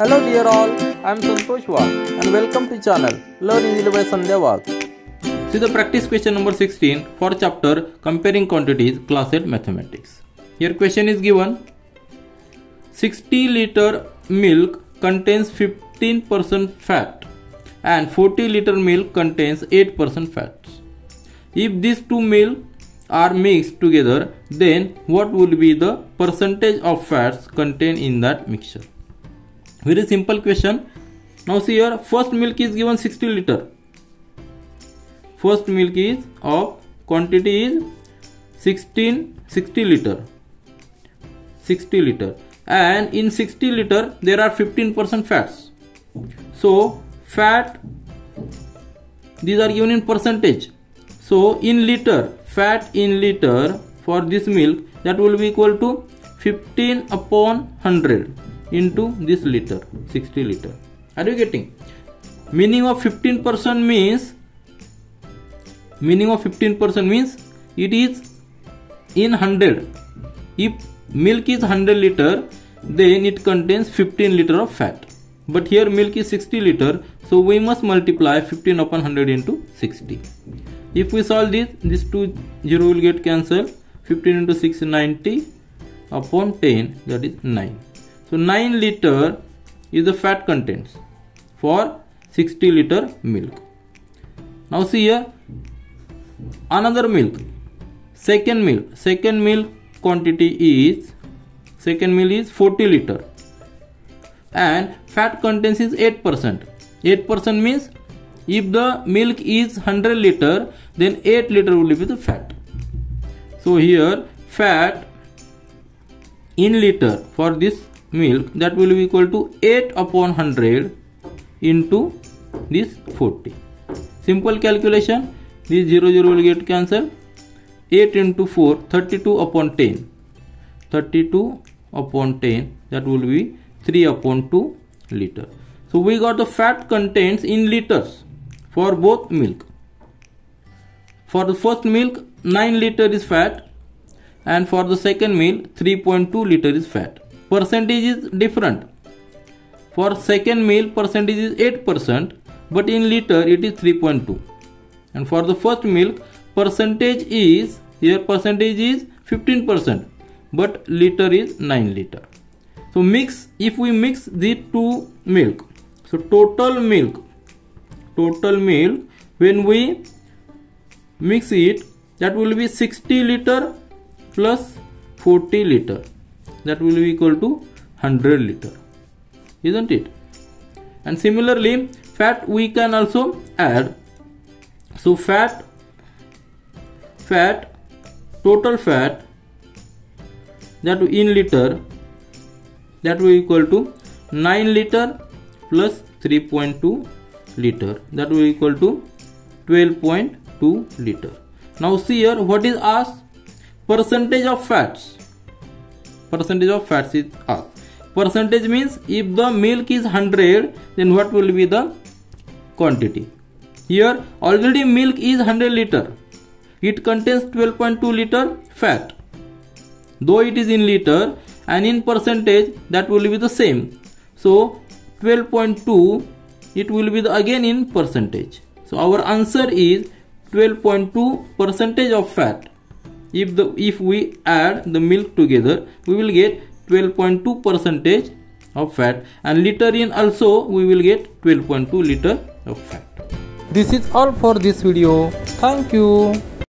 Hello dear all, I am Santosh and welcome to channel Learn Easily by Sandhya Wagh. See the practice question number 16 for chapter Comparing Quantities class 8 Mathematics. Here question is given 60 liter milk contains 15% fat and 40 liter milk contains 8% fats. If these two milk are mixed together then what would be the percentage of fats contained in that mixture? Very simple question. Now see here first milk is given 60 liter. First milk is of quantity is 16 60 liter. 60 liter. And in 60 liter there are 15% fats. So fat these are given in percentage. So in liter fat in liter for this milk that will be equal to 15 upon 100 into this liter 60 liter. Are you getting? Meaning of 15% means meaning of 15% means it is in 100 if milk is 100 liter then it contains 15 liter of fat. But here milk is 60 liter so we must multiply 15 upon 100 into 60 if we solve this this two zero will get cancelled. 15 into 6 90 upon 10 that is 9 so 9 liter is the fat contents for 60 liter milk. Now see here another milk second milk second milk quantity is second milk is 40 liter and fat contents is 8% 8% means if the milk is 100 liter then 8 liter will be the fat so here fat in liter for this milk that will be equal to 8 upon 100 into this 40 simple calculation this 0 0 will get cancelled. 8 into 4 32 upon 10 32 upon 10 that will be 3 upon 2 liter. So we got the fat contents in liters for both milk. For the first milk 9 liter is fat and for the second milk 3.2 liter is fat percentage is different. For second meal percentage is 8% but in liter it is 3.2 and for the first milk percentage is here percentage is 15% but liter is 9 liter so mix if we mix the two milk so total milk total milk when we mix it that will be 60 liter plus 40 liter that will be equal to 100 liter isn't it? And similarly fat we can also add. So fat fat total fat that in liter that will equal to 9 liter plus 3.2 liter that will equal to 12.2 liter. Now see here what is asked? Percentage of fats percentage of fats is asked percentage means if the milk is 100 then what will be the quantity? Here already milk is 100 liter. It contains 12.2 liter fat. Though it is in liter and in percentage that will be the same. So 12.2 it will be the again in percentage. So our answer is 12.2 percentage of fat if the if we add the milk together we will get 12.2 percentage of fat and liter in also we will get 12.2 liter of fat. This is all for this video. Thank you